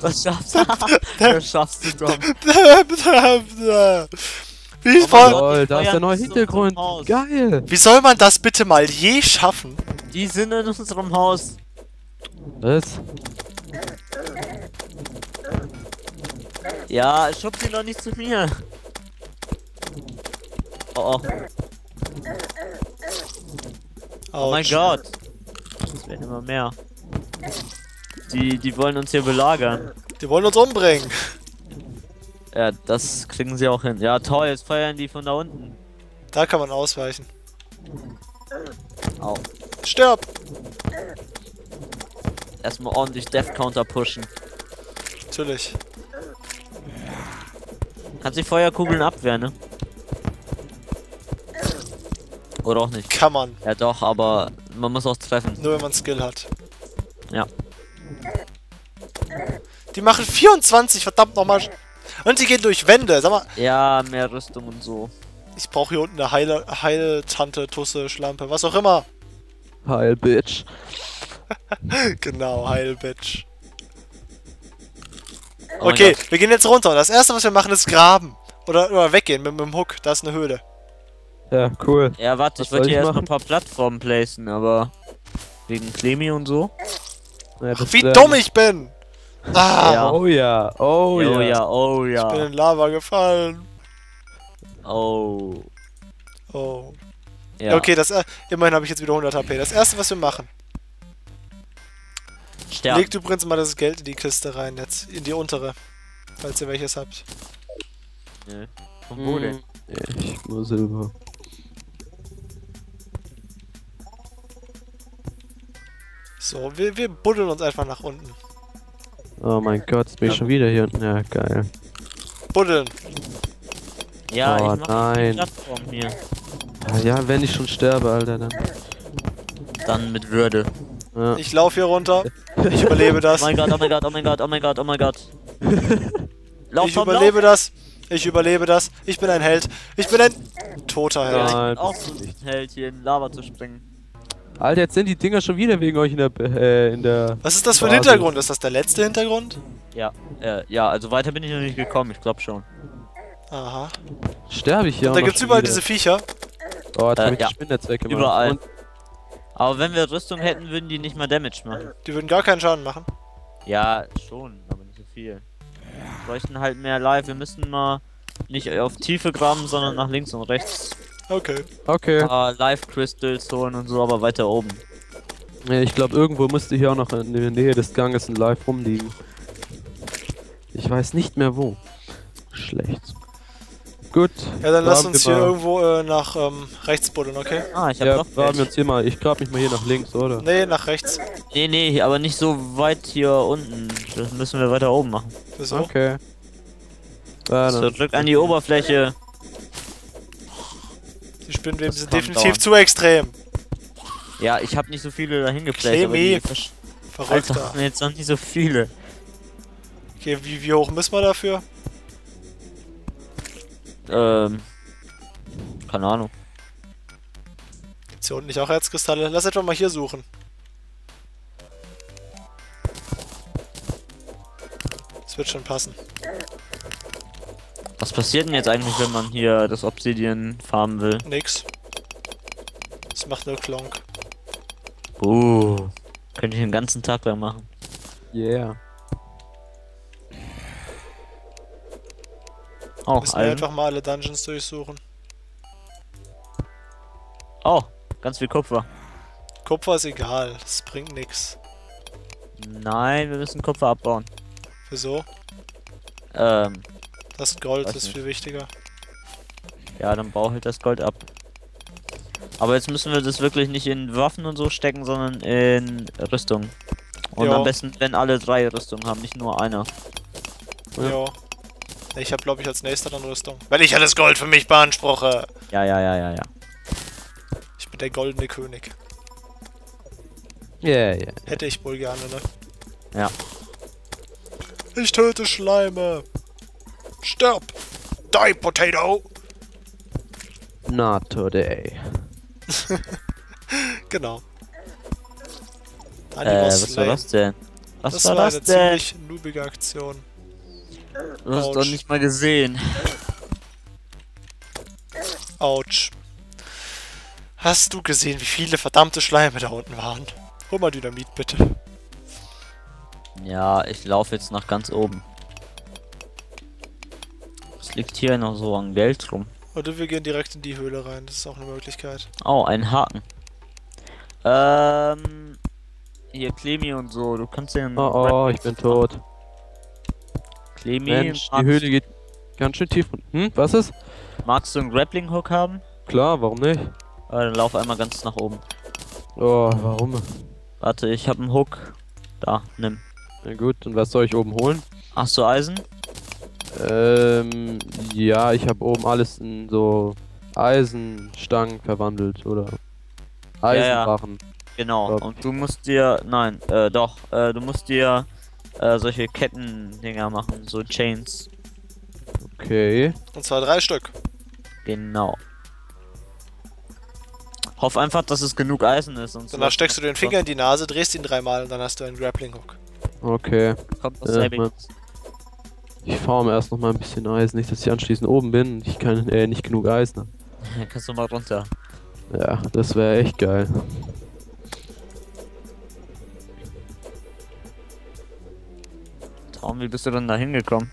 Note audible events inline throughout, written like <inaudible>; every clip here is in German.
Was schaffst du? <laughs> Was schaffst du, Dom? <laughs> Wie, Oh voll. Toll, da ist der neue Hintergrund. Geil. wie soll man das bitte mal je schaffen? Die sind in unserem Haus. Was? Ja, schub sie doch nicht zu mir. Oh, oh. oh mein. Gott. Es werden immer mehr. Die, die wollen uns hier belagern. Die wollen uns umbringen. Ja, das kriegen sie auch hin. Ja, toll, jetzt feuern die von da unten. Da kann man ausweichen. Au. Stirb! Erstmal ordentlich Death Counter pushen. Natürlich. Kannst die Feuerkugeln abwehren, ne? Oder auch nicht. Kann man. Ja doch, aber man muss auch treffen. Nur wenn man Skill hat. Ja. Die machen 24, verdammt nochmal. Und die gehen durch Wände. Sag mal, Ja, mehr Rüstung und so. ich brauche hier unten eine Heile, Heiltante, Tusse, Schlampe, was auch immer. Heil, Bitch. <laughs> Genau, Heilbitch. Oh mein Okay, wir gehen jetzt runter. Das erste, was wir machen, ist graben. Oder, oder weggehen mit, mit dem Hook. Da ist eine Höhle. Ja, cool. Ja, warte, Was ich wollte hier erstmal ein paar Plattformen placen, aber wegen Clemi und so. Ja, das Wie dumm ich bin! Ah, Ja. Oh ja, oh, Oh ja. ja, oh ich bin ja. in Lava gefallen. Oh. Oh. Ja. Okay, das, äh, immerhin habe ich jetzt wieder 100 HP. Das erste, was wir machen, Sterben. legt übrigens mal das Geld in die Kiste rein, jetzt in die untere. Falls ihr welches habt. Von wo denn? Hm, Ich nur Silber. So, wir, wir buddeln uns einfach nach unten. Oh mein Gott, jetzt bin ich schon wieder hier unten. Ja, geil. Buddeln. Ja, Oh, ich mach nein. die Plattform hier. Ah, Ja, wenn ich schon sterbe, Alter, dann. Dann mit Würde. Ja. Ich laufe hier runter. Ich überlebe <laughs> Oh das. mein Gott, oh mein Gott, oh mein Gott, oh mein Gott, oh mein Gott. <laughs> Lauf, Ich Tom, überlebe das. Ich überlebe das. Ich bin ein Held. Ich bin ein toter Held. Lauf. Auch so ein. Held hier in Lava zu springen. Alter, jetzt sind die Dinger schon wieder wegen euch in der. Äh, in der Was ist das für ein Basis. Hintergrund? Ist das der letzte Hintergrund? Ja, äh, ja, also weiter bin ich noch nicht gekommen, ich glaube schon. Aha. Sterbe ich hier. Und da gibt's überall wieder. diese Viecher. Oh, jetzt Äh, hab ich ja. Spinnennetz weggemacht. Überall. Und Aber wenn wir Rüstung hätten, würden die nicht mal Damage machen. Die würden gar keinen Schaden machen. Ja, schon, aber nicht so viel. Wir bräuchten halt mehr Live. Wir müssen mal nicht auf Tiefe graben, sondern nach links und rechts. Okay. okay. Ein paar Live Crystals holen und so, aber weiter oben. Ja, ich glaube, irgendwo müsste hier auch noch in der Nähe des Ganges ein Live rumliegen. Ich weiß nicht mehr wo. Schlecht. Gut. Ja, dann lass uns hier mal- irgendwo äh, nach ähm, rechts buddeln, okay? Ah, ich hab Ja, doch graben wir uns hier mal. Ich grab mich mal hier nach links, oder? Nee, nach rechts. Nee, nee, aber nicht so weit hier unten. Das müssen wir weiter oben machen. Wieso? Okay. Ja. Zurück an die Oberfläche. Die Spinnenweben sind definitiv dauern. zu extrem. Ja, ich habe nicht so viele dahin aber Chemie. die versch- Verrückter. Alter, jetzt noch nicht so viele. Okay, wie, wie hoch müssen wir dafür? Ähm. Keine Ahnung. Gibt's hier unten nicht auch Erzkristalle? Lass etwa mal hier suchen. Das wird schon passen. Was passiert denn jetzt eigentlich, wenn man hier das Obsidian farmen will? Nix. Das macht nur Klonk. Uh. Könnte ich den ganzen Tag lang machen. Yeah. Oh, Müssen wir einfach mal alle Dungeons durchsuchen. Oh, ganz viel Kupfer. Kupfer ist egal, das bringt nix. Nein, wir müssen Kupfer abbauen. Wieso? Ähm, Das Gold Weiß ist nicht. viel wichtiger. ja, dann bau halt das Gold ab. Aber jetzt müssen wir das wirklich nicht in Waffen und so stecken, sondern in Rüstung. Und Jo. am besten, wenn alle drei Rüstung haben, nicht nur einer. Ja. Jo. Ich hab glaube ich als nächster dann Rüstung. Weil ich ja das Gold für mich beanspruche. Ja, ja, ja, ja, ja. Ich bin der goldene König. Yeah, yeah. Hätte ich wohl gerne, ne? Ja. Ich töte Schleime. Stirb. Die Potato. Not today. <laughs> Genau. Äh, was war das denn? Was Das war war das eine denn? ziemlich noobige Aktion. Du hast doch nicht mal gesehen. Autsch. Hast du gesehen, wie viele verdammte Schleime da unten waren? Hol mal Dynamit, bitte. Ja, ich laufe jetzt nach ganz oben. Liegt hier noch so an Geld rum. Oder wir gehen direkt in die Höhle rein. Das ist auch eine Möglichkeit. Oh, ein Haken. Ähm. Hier, Clemi und so. Du kannst den. Oh, oh, ich bin tot. Clemi, Mensch, die Höhle geht ganz schön tief. Hm, was ist? magst du einen Grappling Hook haben? Klar, warum nicht? Äh, dann lauf einmal ganz nach oben. Oh, warum? Warte, ich habe einen Hook. Da, nimm. Na gut, und was soll ich oben holen? Hast du Eisen? Ähm, ja, ich habe oben alles in so Eisenstangen verwandelt, oder? ja. Eisenbarren. Genau. Glaub- Und du musst dir. Nein, äh, doch. Äh, du musst dir äh, solche Kettendinger machen. So Chains. Okay. Und zwar drei Stück. Genau. Hoff einfach, dass es genug Eisen ist. Und Danach steckst du den Finger in die Nase, drehst ihn dreimal und dann hast du einen Grappling Hook. Okay. Kommt Äh, dasselbe. Ich farme erst noch mal ein bisschen Eisen, nicht, dass ich anschließend oben bin und ich kann äh, nicht genug Eisen habe. Dann kannst du mal runter. Ja, das wäre echt geil. Traum, wie bist du denn da hingekommen?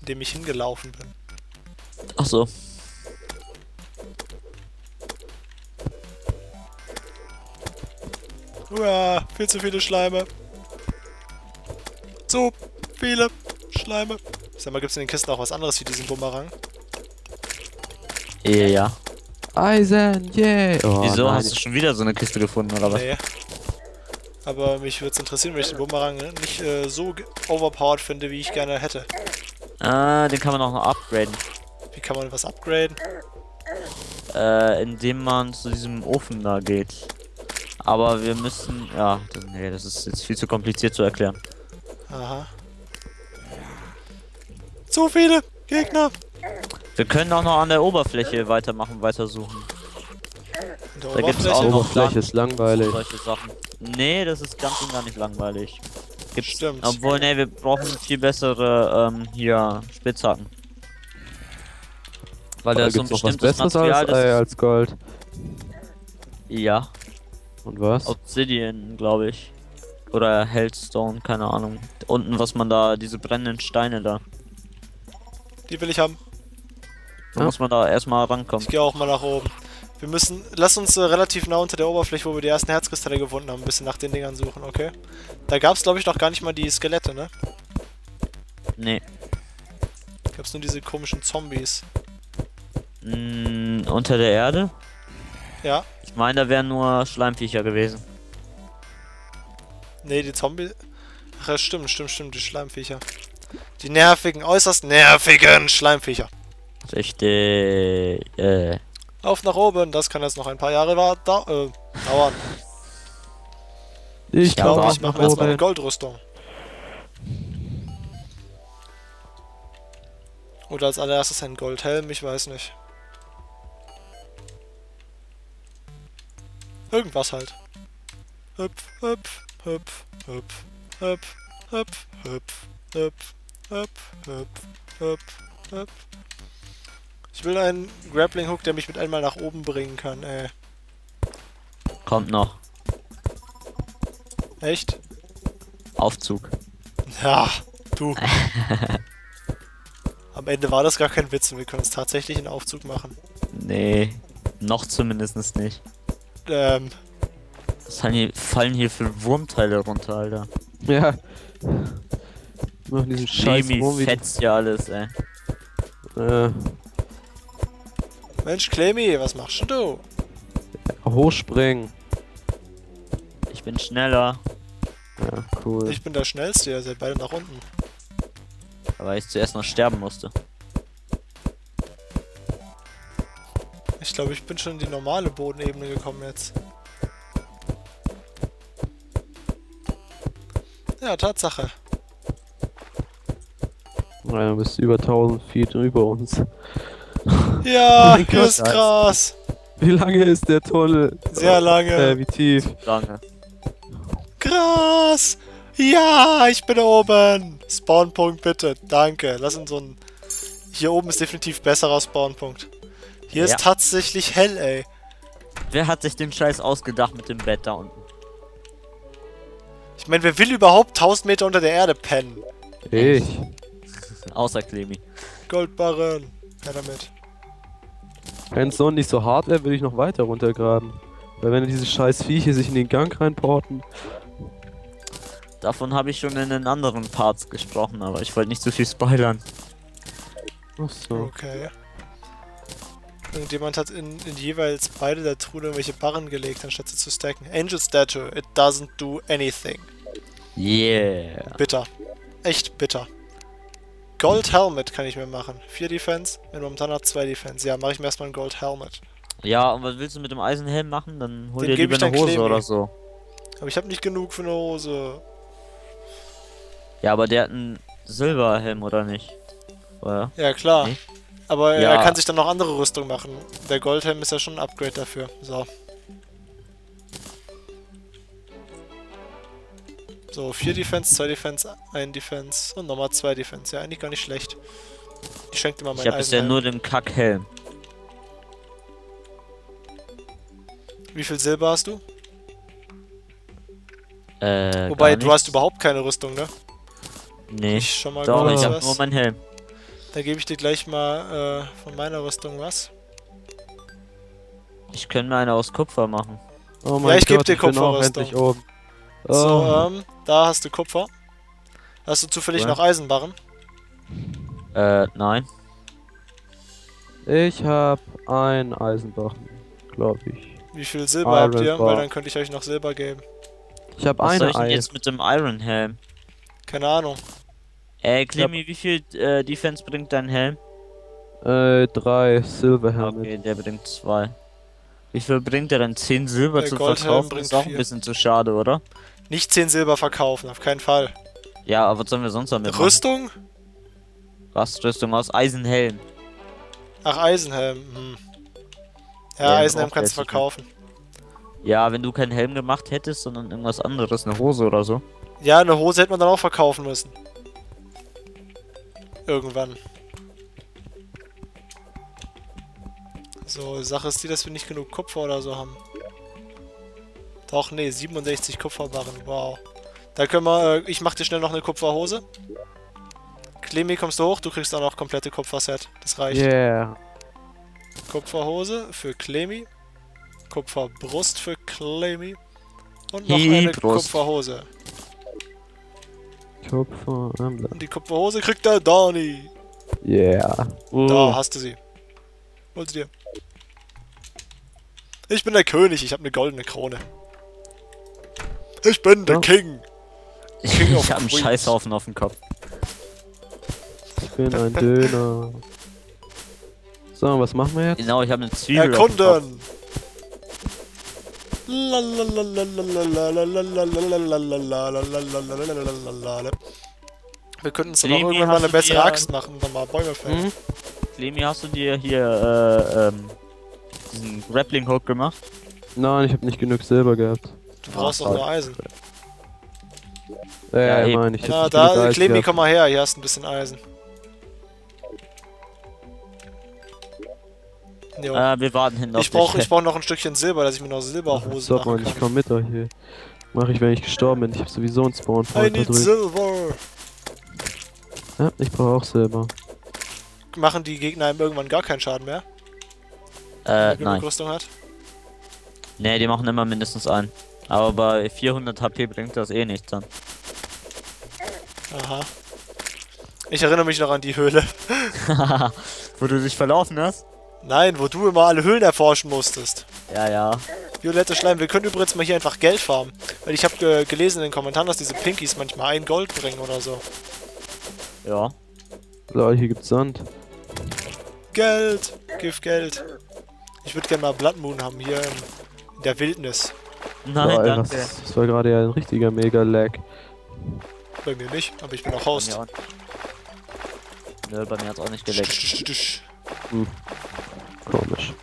Indem ich hingelaufen bin. Ach so. Uah, viel zu viele Schleime. Zu viele Schleime. Sag mal, gibt's in den Kisten auch was anderes wie diesen Bumerang? Ja. Eisen, yeah! Oh, Wieso nein, hast du schon wieder so eine Kiste gefunden oder was? Nee. Aber mich würde es interessieren, wenn ich den Bumerang ne, nicht äh, so overpowered finde, wie ich gerne hätte. Ah, den kann man auch noch upgraden. Wie kann man was upgraden? Äh, indem man zu diesem Ofen da geht. Aber wir müssen. Ja, das, nee, das ist jetzt viel zu kompliziert zu erklären. Aha. Zu viele Gegner! Wir können auch noch an der Oberfläche weitermachen, weitersuchen. Der Da gibt's Oberfläche. auch noch Oberfläche ist langweilig. Solche Sachen. Nee, das ist ganz und gar nicht langweilig. Gibt's, Stimmt. Obwohl, nee, wir brauchen viel bessere, ähm, hier, Spitzhacken. Weil da ist so ein bestimmtes Besseres Material, als, das äh, ist, als Gold? Ja, Und was? Obsidian, glaube ich. Oder Hellstone, keine Ahnung. Unten, was man da, diese brennenden Steine da. Die will ich haben. Da Ja. muss man da erstmal rankommen. Ich gehe auch mal nach oben. Wir müssen, lass uns äh, relativ nah unter der Oberfläche, wo wir die ersten Herzkristalle gefunden haben, ein bisschen nach den Dingern suchen, okay? Da gab's glaube ich noch gar nicht mal die Skelette, ne? Nee. Gab's nur diese komischen Zombies. Mm, unter der Erde? Ja? Ich meine, da wären nur Schleimviecher gewesen. Nee, die Zombies. Ach ja, stimmt, stimmt, stimmt, die Schleimviecher. Die nervigen, äußerst nervigen Schleimviecher. Richtig. Äh. Auf nach oben, das kann jetzt noch ein paar Jahre da äh, dauern. Ich Ich glaube, ich mache nach mir erstmal eine. Goldrüstung. Oder als allererstes ein Goldhelm, ich weiß nicht. Irgendwas halt. Hüpf, hüpf, hüpf, hüpf, hüpf, hüpf, hüpf, hüpf, hüpf, hüpf, hüpf, hüpf. Ich will einen Grappling Hook, der mich mit einmal nach oben bringen kann, ey. Kommt noch. Echt? Aufzug. Ja, du. <laughs> Am Ende war das gar kein Witz und wir können uns tatsächlich einen Aufzug machen. Nee. Noch zumindest nicht. Ähm, Was fallen hier, fallen hier für Wurmteile runter, Alter? Ja. Noch diesen Scheiß wieder- fetzt ja alles, ey. äh, Mensch, Clemmy, was machst denn du? hochspringen. Ich bin schneller, Ja, cool. Ich bin der Schnellste, ihr seid beide nach unten. weil ich zuerst noch sterben musste. Ich glaube, ich bin schon in die normale Bodenebene gekommen jetzt. Ja, Tatsache. Ja, du bist über 1000 Feet über uns. <laughs> Ja, <laughs> hier Gott, ist Gras. Wie lange ist der Tunnel? Sehr lange. Äh, wie tief? Lange. Gras. Ja, ich bin oben. Spawnpunkt bitte. Danke. Lass uns so ein... Hier oben ist definitiv besserer Spawnpunkt. Hier Ja. ist tatsächlich hell, ey. Wer hat sich den Scheiß ausgedacht mit dem Bett da unten? Ich meine, wer will überhaupt 1000 Meter unter der Erde pennen? Ich. Außer Clemi. Goldbarren. Ja, damit. Wenn es so nicht so hart wäre, würde ich noch weiter runtergraben. Weil wenn diese scheiß Viecher sich in den Gang reinporten. Davon habe ich schon in den anderen Parts gesprochen, aber ich wollte nicht zu viel spoilern. Ach so. Okay. Irgendjemand hat in, in jeweils beide der Truhe irgendwelche Barren gelegt, anstatt sie zu stacken. Angel Statue, it doesn't do anything. Yeah. Bitter. Echt bitter. Gold Helmet kann ich mir machen. 4 Defense, wenn momentan hat 2 Defense. Ja, mache ich mir erstmal ein Gold Helmet. Ja, und was willst du mit dem Eisenhelm machen? Dann hol Den dir lieber ich eine Hose Clemi. oder so. Aber ich habe nicht genug für eine Hose. Ja, aber der hat einen Silberhelm, oder nicht? Oder? Ja, klar. Nee. Aber Ja. er kann sich dann noch andere Rüstung machen. Der Goldhelm ist ja schon ein Upgrade dafür. So. So, 4 Defense, 2 Defense, 1 Defense und nochmal 2 Defense. Ja, eigentlich gar nicht schlecht. Ich schenke dir mal Ich meinen habe bisher Eisenhelm. nur den Kackhelm. Wie viel Silber hast du? Äh, Wobei, du hast überhaupt keine Rüstung, ne? Nee. Ich schon mal Doch, kurz ich habe was. nur meinen Helm. Da gebe ich dir gleich mal äh, von meiner Rüstung was. Ich könnte mir eine aus Kupfer machen. Oh mein ich geb Gott, dir ich bin auch Kupferrüstung. Oh. So, ähm, da hast du Kupfer. Hast du zufällig Ja. noch Eisenbarren? Äh, nein. Ich hab ein Eisenbachen, glaube ich. Wie viel Silber habt Iron ihr? Bar. Weil dann könnte ich euch noch Silber geben. Ich hab Was soll eine ich denn jetzt mit dem Iron Helm? Keine Ahnung. Äh, Clemi, wie viel äh, Defense bringt dein Helm? Äh, drei Silver Helmet. Okay, der bringt zwei. Wie viel bringt der denn? 10 Silber Der zu Goldhelm verkaufen? ist auch ein bisschen zu schade, oder? Nicht 10 Silber verkaufen, auf keinen Fall. Ja, aber was sollen wir sonst damit machen? Rüstung? Was? Rüstung aus Eisenhelm. Ach, Eisenhelm. Hm. Ja, Ja, Eisenhelm kannst du lässig, verkaufen. Ja, wenn du keinen Helm gemacht hättest, sondern irgendwas anderes, eine Hose oder so. Ja, eine Hose hätte man dann auch verkaufen müssen. Irgendwann. So, Sache ist die, dass wir nicht genug Kupfer oder so haben. Doch, nee, 67 Kupferbarren, wow. Da können wir, äh, ich mach dir schnell noch eine Kupferhose. Clemi, kommst du hoch? Du kriegst auch noch komplette Kupferset. Das reicht. Yeah. Kupferhose für Clemi. Kupferbrust für Clemi. Und noch eine Brust. Kupferhose. Kupfer. Und die Kupferhose kriegt der Donny. Yeah. Uh, Da hast du sie. Hol sie dir. Ich bin der König, ich habe eine goldene Krone. Ich bin der ja. King. King ich <laughs> habe einen Scheißhaufen auf dem Kopf. Ich bin ein Döner. So, was machen wir jetzt? Genau, ich habe eine Zwiebel Erkunden! Wir könnten uns noch irgendwann mal eine bessere Axt machen, wenn wir Bäume fällen. Hm? Clemi, hast du dir hier, äh, ähm diesen Grappling Hook gemacht? Nein, ich habe nicht genug Silber gehabt. Du brauchst Ah, doch nur Eisen. Ja, Ja, ja, eben. meine ich. hab Na, nicht genug da, Clemi, komm mal her, hier hast du ein bisschen Eisen. Jo. Äh, wir warten hin ich brauche ich brauch noch ein Stückchen Silber, dass ich mir noch Silberhosen Stop, machen Mann, ich kann. komm mit euch hier. Mach ich, wenn ich gestorben bin. Ich hab sowieso einen Spawn I need. Silver. Ja, ich brauche auch Silber. Machen die Gegner einem irgendwann gar keinen Schaden mehr? Äh, nein. Rüstung hat? Nee, die machen immer mindestens einen. Aber bei 400 HP bringt das eh nichts dann. Aha. Ich erinnere mich noch an die Höhle. <laughs> Wo du dich verlaufen hast? Nein, wo du immer alle Höhlen erforschen musstest. Ja, ja. Violette Schleim, wir können übrigens mal hier einfach Geld farmen. Weil ich habe ge gelesen in den Kommentaren, dass diese Pinkies manchmal ein Gold bringen oder so. Ja. Lol, hier gibt's Sand. Geld! Gib Geld! Ich würde gerne mal Blood Moon haben, hier in, der Wildnis. Nein, Lol, danke. was, das war gerade ja ein richtiger Mega-Lag. Bei mir nicht, aber ich bin auch Bei Host. Nö, bei mir hat's auch nicht geleckt. Tsch. Komisch.